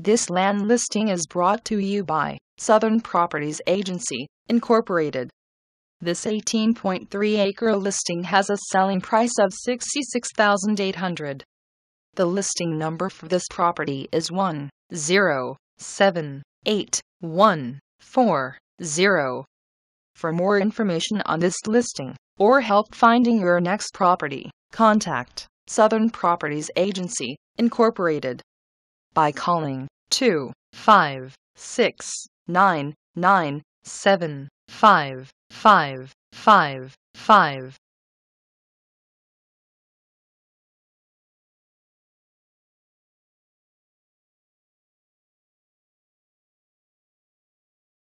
This land listing is brought to you by Southern Properties Agency, Incorporated. This 18.3 acre listing has a selling price of 66,800. The listing number for this property is 1078140. For more information on this listing or help finding your next property, contact Southern Properties Agency, Incorporated by calling 25699755555.